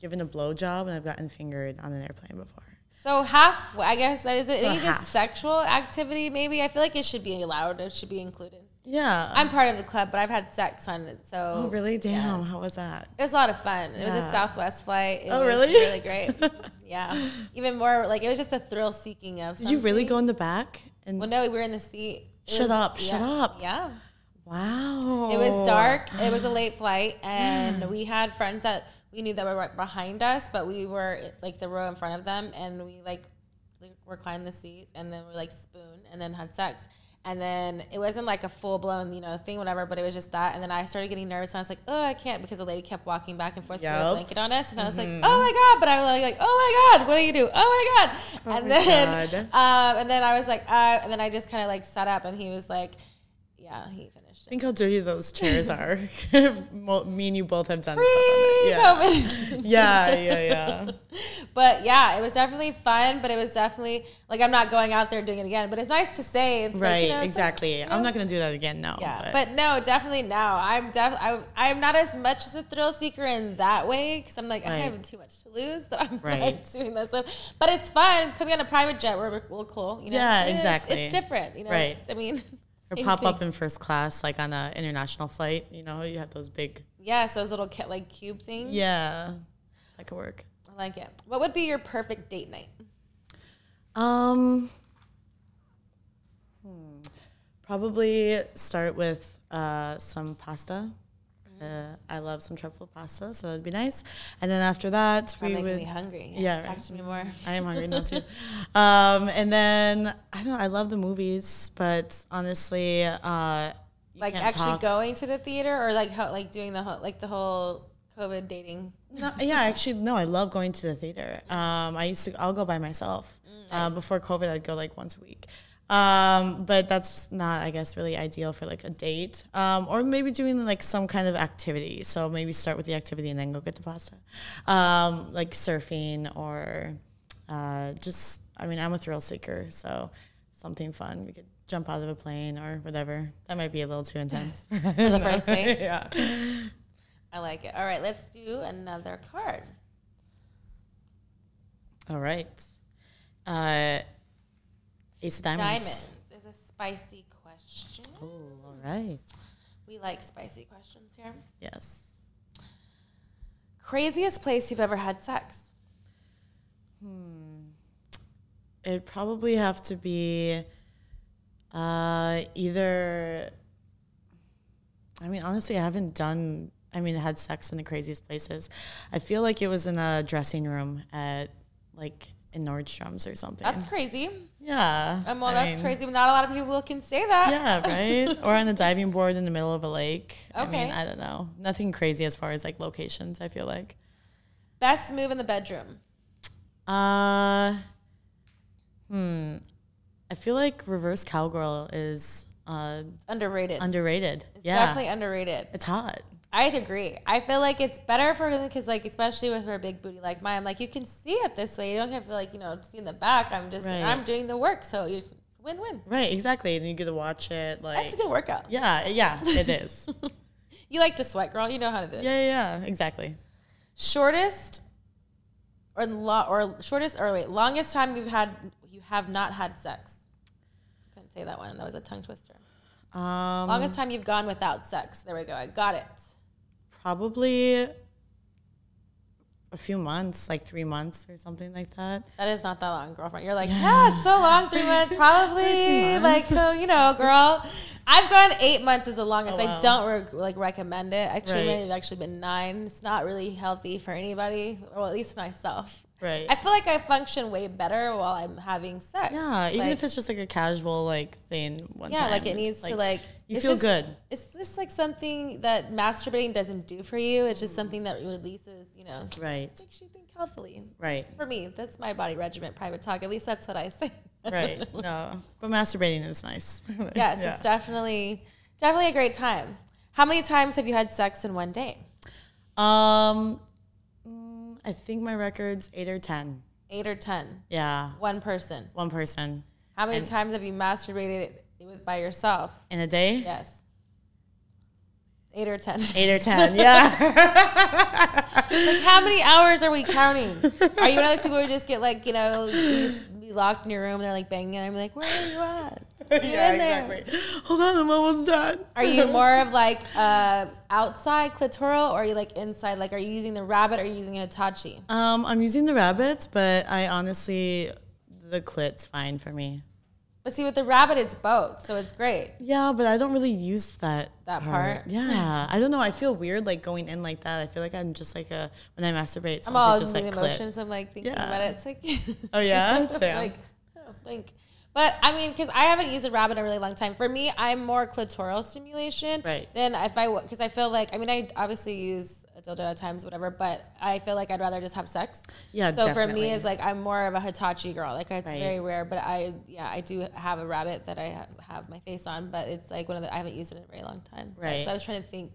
given a blowjob and I've gotten fingered on an airplane before. So half, I guess, is it So any just sexual activity? Maybe I feel like it should be allowed. It should be included. Yeah. I'm part of the club, but I've had sex on it. So oh, really? Damn. How was that? It was a lot of fun. It was a Southwest flight. It Oh, was really? really great. yeah. Even more like it was just a thrill seeking of. Did you really go in the back? And Well, no, we were in the seat. It Shut was- up, shut up. Yeah. Wow. It was dark. It was a late flight, and we had friends that we knew that were right behind us, but we were like the row in front of them, and we like reclined the seats, and then we like spoon, and then had sex. And then it wasn't like a full blown, you know, thing, whatever, but it was just that. And then I started getting nervous. And I was like, oh, I can't because the lady kept walking back and forth with a blanket on us. And I was like, oh my God. But I was like, oh my God, what do you do? Oh my God. and my then, um, and then I was like, uh, and then I just kind of like sat up and he was like, yeah, he finished it. Think how dirty those chairs are. Me and you both have done stuff on it. Yeah. Yeah, yeah, yeah. But yeah, it was definitely fun. But it was definitely like I'm not going out there doing it again. But it's nice to say, it's like, Right, you know, it's like, exactly. you I'm not gonna do that again. No. Yeah, but, no, definitely now. I'm def I, I'm not as much as a thrill seeker in that way because I'm like I have too much to lose that I'm Right. like doing this. So, but it's fun. Put me on a private jet. We're, we're cool. You know? Yeah, It's- exactly. It's, different. You know. Right. I mean. Or pop up in first class, like on an international flight. You know, you have those big. Yes, those little like cube things. Yeah, that could work. I like it. What would be your perfect date night? Um, hmm, probably start with uh, some pasta. Uh, I love some truffle pasta, so it'd be nice. And then after that, we making would. me hungry. Yeah, Talk right. to me more. I am hungry now too. Um, and then I don't know. I love the movies, but honestly, uh, Like actually talk. going to the theater or like how, like doing the whole like the whole COVID dating. No, yeah, actually, no. I love going to the theater. Um, I used to. I'll go by myself. Uh, before COVID, I'd go like once a week. Um, but that's not, I guess, really ideal for like a date. Um, or maybe doing like some kind of activity. So maybe start with the activity and then go get the pasta. Um, like surfing or uh, just. I mean, I'm a thrill seeker, so something fun. We could jump out of a plane or whatever. That might be a little too intense. For the first date. yeah. I like it. All right, let's do another card. All right. Uh, Ace of Diamonds. Diamonds is a spicy question. Oh, all right. We like spicy questions here. Yes. Craziest place you've ever had sex? Hmm. It'd probably have to be uh, either. I mean, honestly, I haven't done. I mean, had sex in the craziest places. I feel like it was in a dressing room at like in Nordstrom's or something. That's crazy. Yeah. Um, well, I that's mean, crazy, but not a lot of people can say that. Yeah, right. or on a diving board in the middle of a lake. I Okay. mean, I don't know. Nothing crazy as far as like locations. I feel like. Best move in the bedroom. Uh, hmm. I feel like reverse cowgirl is uh, Underrated. underrated. it's yeah, definitely underrated. it's hot. I'd agree. I feel like it's better for women because, like, especially with her big booty like mine, I'm like, you can see it this way. You don't have to, like, you know, see in the back. I'm just, Right. I'm doing the work. So you, win win. Right, exactly. And you get to watch it. Like, That's a good workout. yeah, yeah, it is. You like to sweat, girl. You know how to do it. yeah, yeah, yeah, exactly. Shortest or lo- or shortest or wait, longest time you've had you have not had sex. Couldn't say that one. That was a tongue twister. Um, Longest time you've gone without sex. There we go. I got it. Probably a few months, like three months or something like that. That is not that long, girlfriend. You're like, yeah, it's so long, three months, probably. like, so you know, girl. I've gone eight months is the longest. Oh, I don't re- like recommend it. Actually, Right. it's actually been nine. It's not really healthy for anybody, or at least myself. Right. I feel like I function way better while I'm having sex. yeah, even Like, if it's just like a casual like thing. One yeah, time, like it needs to like you feel just- good. It's just like something that masturbating doesn't do for you. It's just something that releases, you know, Right, makes you think healthily. right, For me, that's my body regimen, private talk. At least that's what I say. right. No, but masturbating is nice. yes, Yeah. it's definitely definitely a great time. How many times have you had sex in one day? Um, I think my record's eight or ten. Eight or ten? Yeah, One person. one person How many times have you masturbated with by yourself? in a day. Yes. Eight or ten. Eight or ten. Yeah. Like, how many hours are we counting? Are you one of those people who just get like, you know, you just be locked in your room and they're like banging and I'm like, where are you at? Yeah, there. exactly. Hold on, I'm almost done. Are you more of like uh, outside clitoral or are you like inside? Like, are you using the rabbit or are you using a Hitachi? Um, I'm using the rabbit, but I honestly, the clit's fine for me. But see, with the rabbit, it's both, so it's great. Yeah, but I don't really use that That part? Yeah, I don't know. I feel weird like going in like that. I feel like I'm just like a when I masturbate. It's I'm all just like the clit. emotions. I'm like thinking Yeah. about it. It's like, Oh yeah, damn. like, don't think. But I mean, because I haven't used a rabbit in a really long time. For me, I'm more clitoral stimulation. Right. Than if I, because I feel like, I mean, I obviously use a dildo at times, whatever, but I feel like I'd rather just have sex. Yeah, So for me, it's like I'm more of a Hitachi girl. Like it's Right. very rare, but I, yeah, I do have a rabbit that I ha- have my face on, but it's like one of the, I haven't used it in a very long time. Right. So I was trying to think,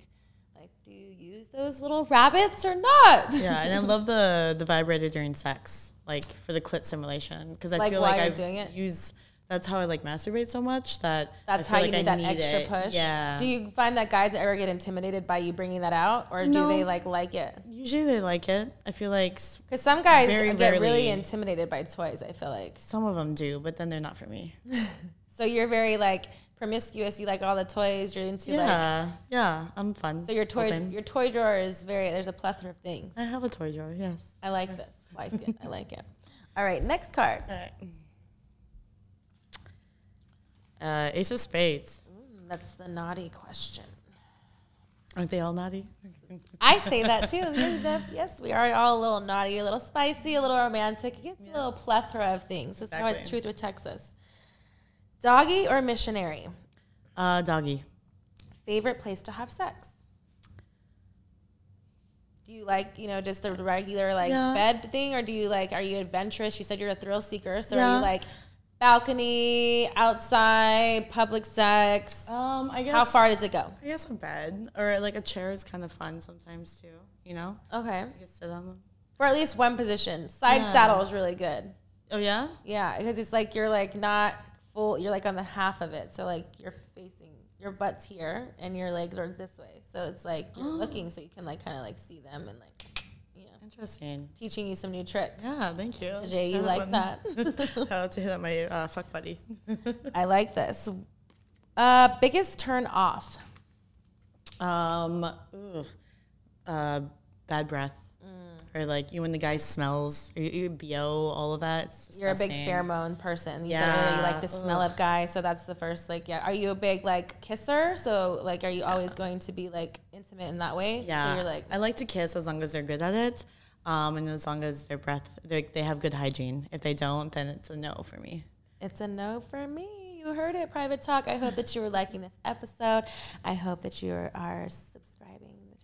like, do you use those little rabbits or not? yeah, and I love the the vibrator during sex, like for the clit simulation, because I Like feel like I you're doing it? use. That's how I like masturbate so much that That's how feel you like need I that extra it. push. Yeah. Do you find that guys ever get intimidated by you bringing that out, or do they like like it? Usually they like it. I feel like Because some guys Very get really intimidated by toys. I feel like some of them do, but then they're not for me. so you're very like promiscuous. You like all the toys. You're into like yeah, yeah, I'm fun. so your toy open. your toy drawer is very. There's a plethora of things. I have a toy drawer. Yes. I like this. Like it. I like it. All right, next card. All right. Uh, Ace of Spades. Mm, That's the naughty question. Aren't they all naughty? I say that too. Yeah, yes, we are all a little naughty, a little spicy, a little romantic. It gets a little plethora of things. That's how it's Exactly. truth with Texas. Doggy or missionary? Uh, doggy. Favorite place to have sex? Do you like, you know, just the regular like Yeah. bed thing, or do you like? Are you adventurous? You said you're a thrill seeker, so are you like balcony, outside, public sex? Um, I guess. How far does it go? I guess a bed or like a chair is kind of fun sometimes too. You know, Okay, you sit on them. for at least one position. Side Yeah. saddle is really good. Oh yeah. Yeah, because it's like you're like not full. You're like on the half of it, so like you're facing your butt's here and your legs are this way. So it's like you're looking, so you can like kind of like see them and like, Interesting. teaching you some new tricks. Yeah, thank you. Jay, you like that? Shout out to hit up my uh, fuck buddy. I like this. Uh, biggest turn off. Um, ooh, uh, bad breath. Or like you when the guy smells, or you, bo, all of that. You're a big pheromone person. You earlier you like the Yeah, smell of guys, so that's the first like. Yeah, are you a big like kisser? So like, are you always going to be like intimate in that way? Yeah, So you're like, I like to kiss as long as they're good at it, um, and as long as their breath, they they have good hygiene. If they don't, then it's a no for me. It's a no for me. You heard it, Private Talk. I hope that you were liking this episode. I hope that you are, to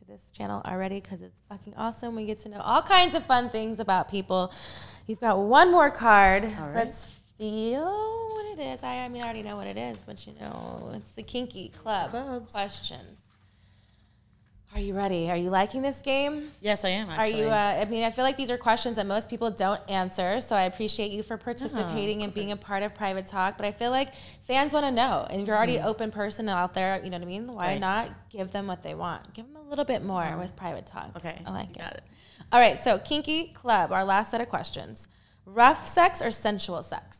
this channel already because it's fucking awesome. We get to know all kinds of fun things about people. You've got one more card. right. Let's feel what it is. I, I mean, I already know what it is, but you know, it's the Kinky Club Clubs. questions. Are you ready? Are you liking this game? Yes, I am. Are you? Uh, I mean, I feel like these are questions that most people don't answer. So I appreciate you for participating and being a part of Private Talk. But I feel like fans want to know, and if you're already an open person out there, you know what I mean. Why. Right. not give them what they want? Give them a little bit more with Private Talk. Okay, I like you got it. it. All right, so Kinky Club, our last set of questions: rough sex or sensual sex?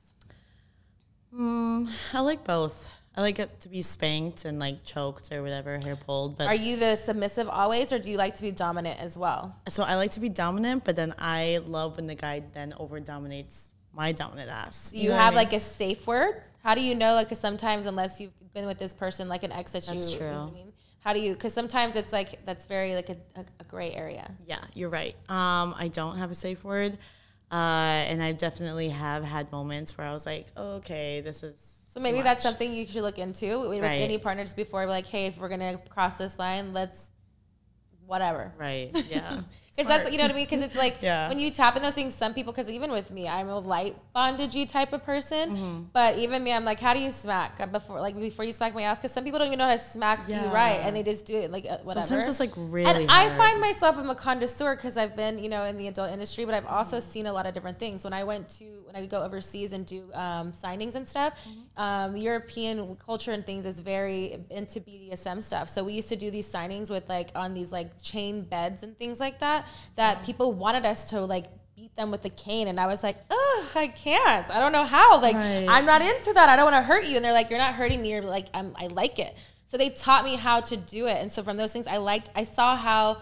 Mm, I like both. I like it to be spanked and like choked or whatever, hair pulled. But Are you the submissive always, or do you like to be dominant as well? so I like to be dominant, but then I love when the guy then over dominates my dominant ass. Do you, know what I have mean? like a safe word? How do you know? Like, 'cause sometimes unless you've been with this person, like an ex that That's you, you know true. what I mean? How do you? Because sometimes it's like that's very like a, a, a gray area. Yeah, you're right. Um, I don't have a safe word, uh, and I definitely have had moments where I was like, oh, okay, this is. So maybe that's something you should look into with any partners before. Like, hey, if we're gonna cross this line, let's whatever. Right. Yeah. Because that's you know what I mean. Because it's like Yeah. when you tap in those things, some people. Because even with me, I'm a light bondagey type of person. Mm-hmm. But even me, I'm like, how do you smack before like before you smack my ass? Because some people don't even know how to smack you right, and they just do it like uh, whatever. Sometimes it's like really. and I find myself I'm a connoisseur because I've been, you know, in the adult industry, but I've also seen a lot of different things. When I went to when I go overseas and do um, signings and stuff, um, European culture and things is very into BDSM stuff. So we used to do these signings with like on these like chain beds and things like that. That people wanted us to like beat them with the cane, and I was like, oh, I can't. I don't know how. Like Right. I'm not into that. I don't want to hurt you. And they're like, you're not hurting me. You're like, I'm, I like it. So they taught me how to do it. And so from those things, I liked, I saw how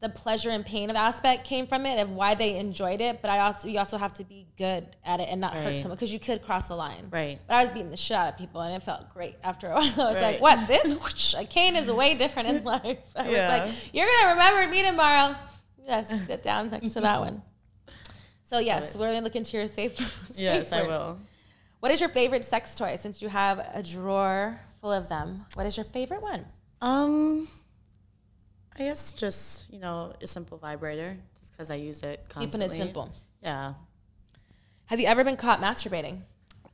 the pleasure and pain of aspect came from it of why they enjoyed it. But I also you also have to be good at it and not hurt someone because you could cross a line. Right. But I was beating the shit out of people and it felt great after a while. I was like, what this whoosh, a cane is way different in life. I Yeah. was like, you're gonna remember me tomorrow. Yes, sit down next to that one. So yes, we're gonna look into your safe. Yes, safe I will. What is your favorite sex toy? Since you have a drawer full of them, what is your favorite one? Um, I guess just you know a simple vibrator, just because I use it constantly. Keeping it simple. Yeah. Have you ever been caught masturbating?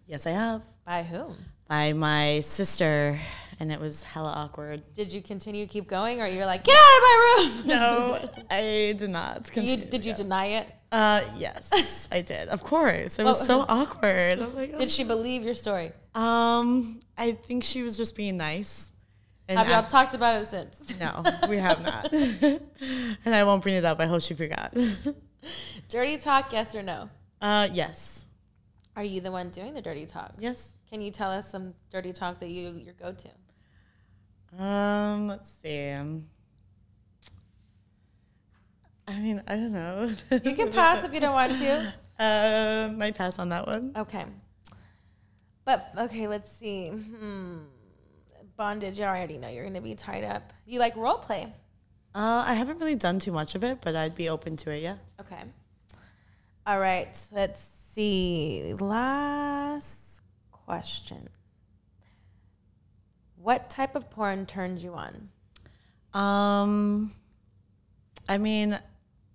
Yes, I have. By whom? By my sister, and it was hella awkward. Did you continue to keep going, or you're like, get out of my room? No, I did not. You, did you deny it? Uh, yes, I did. Of course, it was so awkward. Like, Did she believe your story? um, I think she was just being nice. And Have y'all talked about it since? no, we have not. and I won't bring it up. I hope she forgot. Dirty talk, yes or no? uh, yes, Are you the one doing the dirty talk? yes. Can you tell us some dirty talk that you your go to? Um, let's see. I mean, I don't know. You can pass if you don't want to. uh, might pass on that one. Okay. But okay, let's see. Hmm. Bondage, I already know you're gonna be tied up. You like role play? Uh, I haven't really done too much of it, but I'd be open to it. Yeah. Okay. All right. Let's see. Last question. What type of porn turns you on? Um, I mean,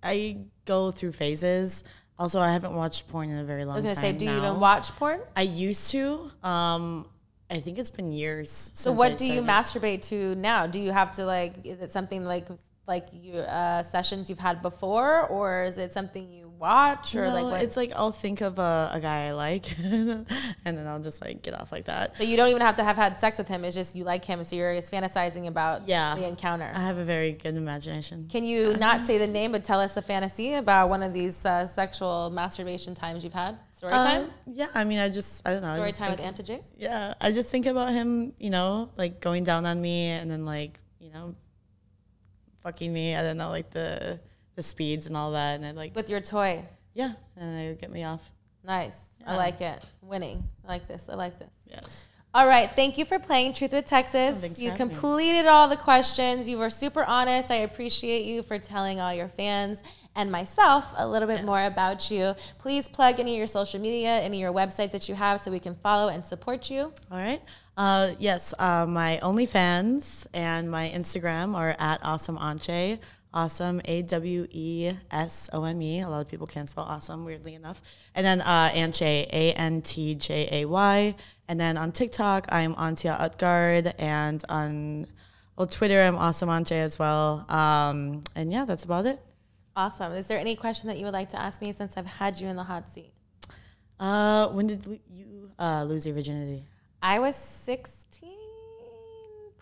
I go through phases. Also, I haven't watched porn in a very long I time. was gonna say, do you even watch porn? I used to. Um, I think it's been years. So what do you masturbate to now? Do you have to like? Is it something like like you uh, sessions you've had before, or is it something you watch, or no, like what? it's like I'll think of a, a guy I like, and then I'll just like get off like that. so you don't even have to have had sex with him. It's just you like him, so you're just fantasizing about Yeah. the encounter. I have a very good imagination. Can you not say the name, but tell us a fantasy about one of these uh, sexual masturbation times you've had? Story Uh, time. yeah, I mean, I just I don't know. Story time with think- Antje. Yeah, I just think about him, you know, like going down on me and then like, you know, fucking me. I don't know, like the the speeds and all that, and I like with your toy. yeah, and they get me off. Nice. I like it. Winning. I like this. I like this. Yes. All right. Thank you for playing Truth with Texas. Oh, you having me. completed all the questions. You were super honest. I appreciate you for telling all your fans and myself a little bit more about you. Please plug any of your social media, any of your websites that you have so we can follow and support you. All right. Uh, yes, uh, my OnlyFans and my Instagram are at Awesome Antje. Awesome, A W E S O M E. A lot of people can't spell awesome, weirdly enough. And then uh, Antje, A N T J A Y. And then on TikTok, I'm Antje Utgaard. And on well, Twitter, I'm Awesome Antje as well. Um, and yeah, that's about it. Awesome. Is there any question that you would like to ask me since I've had you in the hot seat? Uh, when did you uh, lose your virginity? I was 16.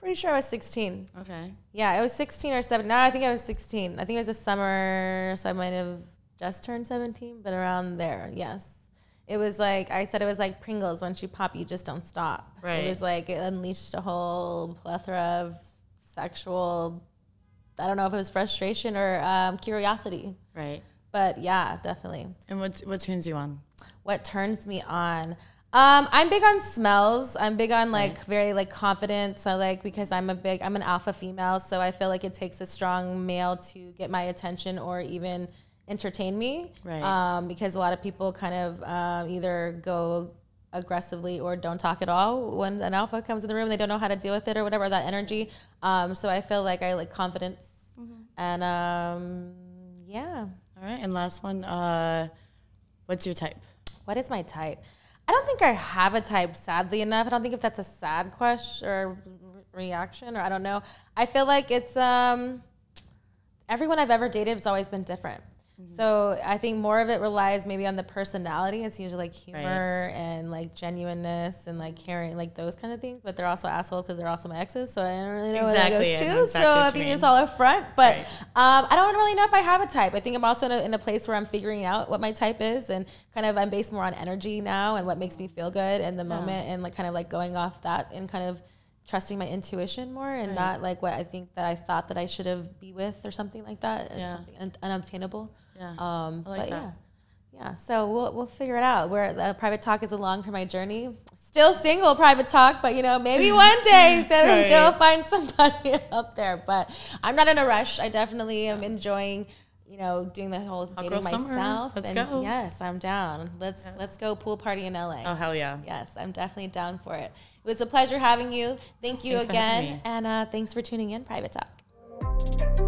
Pretty sure I was 16. Okay. Yeah, I was 16 or 7. No, I think I was 16. I think it was the summer, so I might have just turned 17, but around there, yes. It was like, I said it was like Pringles. Once you pop, you just don't stop. Right. It was like, it unleashed a whole plethora of sexual, I don't know if it was frustration or um, curiosity. Right. But yeah, definitely. And what what turns you on? What turns me on? Um, I'm big on smells. I'm big on like very like confidence. So like because I'm a big I'm an alpha female, so I feel like it takes a strong male to get my attention or even entertain me. Right. Um, because a lot of people kind of um, either go aggressively or don't talk at all when an alpha comes in the room. They don't know how to deal with it or whatever that energy. Um, so I feel like I like confidence and um, yeah. All right, and last one. Uh, what's your type? What is my type? I don't think I have a type, sadly enough. I don't think if that's a sad question or reaction, or I don't know. I feel like it's um, everyone I've ever dated has always been different. So I think more of it relies maybe on the personality. It's usually like humor and like genuineness and like caring, like those kind of things. But they're also assholes because they're also my exes. So I don't really know Exactly, where that goes to. exactly so I think mean. it's all a front. But Right. um, I don't really know if I have a type. I think I'm also in a, in a place where I'm figuring out what my type is and kind of I'm based more on energy now and what makes me feel good in the moment and like kind of like going off that and kind of trusting my intuition more and Right. not like what I think that I thought that I should have be with or something like that. Yeah. something un- unobtainable. Yeah. Um, I like but that. yeah. Yeah, so we'll, we'll figure it out. Where the private talk is along for my journey. Still single, private talk, but you know, maybe one day that Right. they'll find somebody out there. But I'm not in a rush. I definitely am enjoying, you know, doing the whole dating myself. Let's and go. Yes, I'm down. Let's Yes. let's go pool party in LA. Oh hell yeah. Yes, I'm definitely down for it. It was a pleasure having you. Thank you Thanks again, and uh, thanks for tuning in, Private Talk.